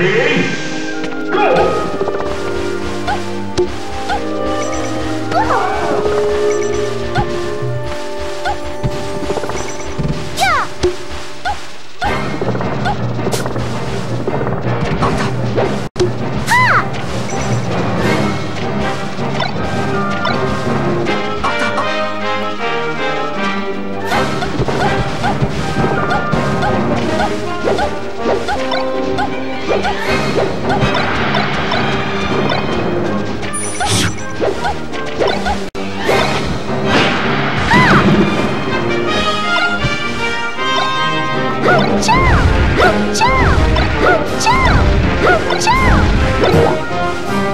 Amém? Whoa!